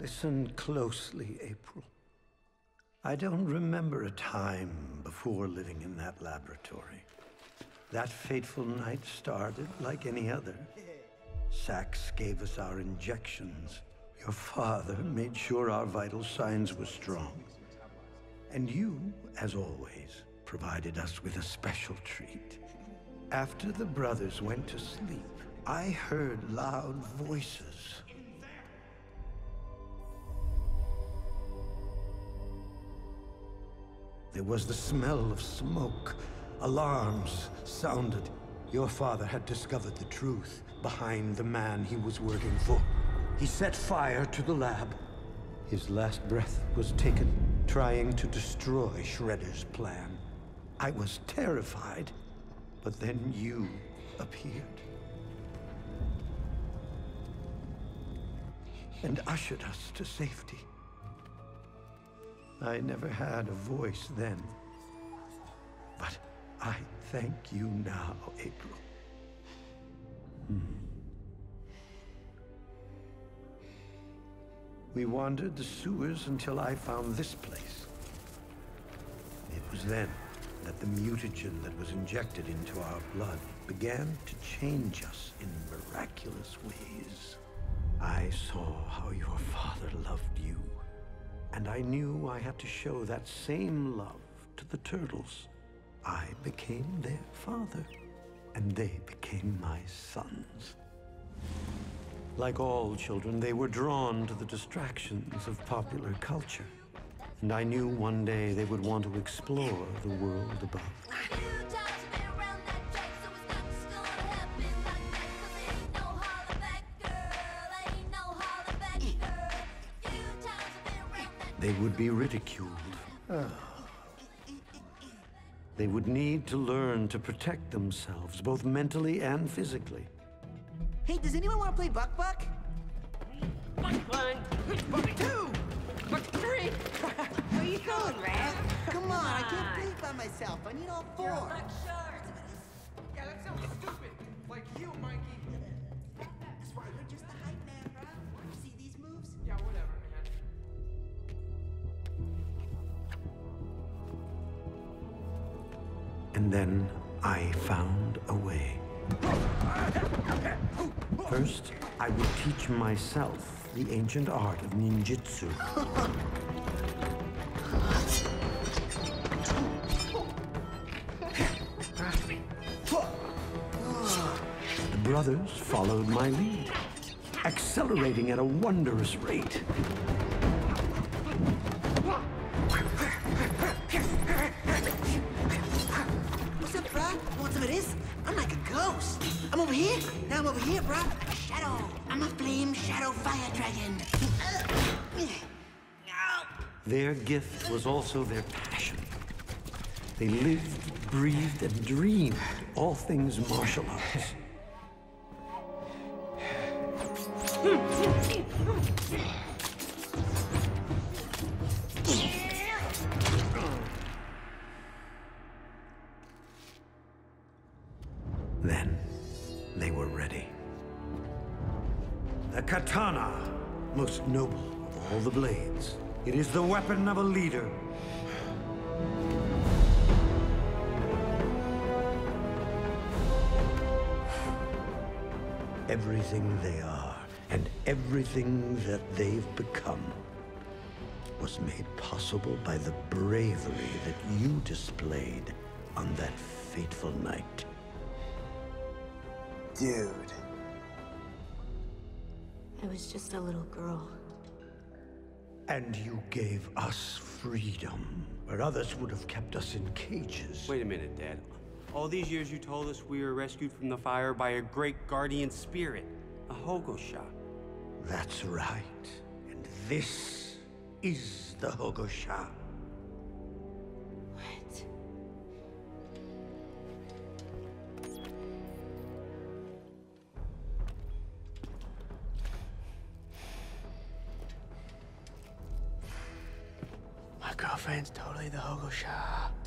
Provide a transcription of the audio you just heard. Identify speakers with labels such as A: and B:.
A: Listen closely, April. I don't remember a time before living in that laboratory. That fateful night started like any other. Sacks gave us our injections. Your father made sure our vital signs were strong. And you, as always, provided us with a special treat. After the brothers went to sleep, I heard loud voices. There was the smell of smoke. Alarms sounded. Your father had discovered the truth behind the man he was working for. He set fire to the lab. His last breath was taken trying to destroy Shredder's plan. I was terrified, but then you appeared. And ushered us to safety. I never had a voice then. But I thank you now, April. Hmm. We wandered the sewers until I found this place. It was then that the mutagen that was injected into our blood began to change us in miraculous ways. I saw how your father loved you, and I knew I had to show that same love to the turtles. I became their father, and they became my sons. Like all children, they were drawn to the distractions of popular culture. And I knew one day they would want to explore the world above. They would be ridiculed. They would need to learn to protect themselves, both mentally and physically.
B: Hey, does anyone want to play Buck Buck?
C: Buck one, Buck two, Buck three.
B: Where you going, Raz? Come on, I can't play by myself. I need all four.
D: Yeah, that sounds stupid. Like you, Mikey.
B: That's why
A: And then I found a way. First, I would teach myself the ancient art of ninjutsu. The brothers followed my lead, accelerating at a wondrous rate.
B: Want some of this? I'm like a ghost. I'm over here. Now I'm over here, bro. Shadow. I'm a flame shadow fire dragon.
A: Their gift was also their passion. They lived, breathed, and dreamed all things martial arts. Then they were ready. The katana, most noble of all the blades. It is the weapon of a leader. Everything they are and everything that they've become was made possible by the bravery that you displayed on that fateful night.
B: Dude.
E: I was just a little girl.
A: And you gave us freedom, where others would have kept us in cages.
C: Wait a minute, Dad. All these years you told us we were rescued from the fire by a great guardian spirit, a Hogosha.
A: That's right. And this is the Hogosha.
B: Girlfriend's totally the Hogo Hogosha.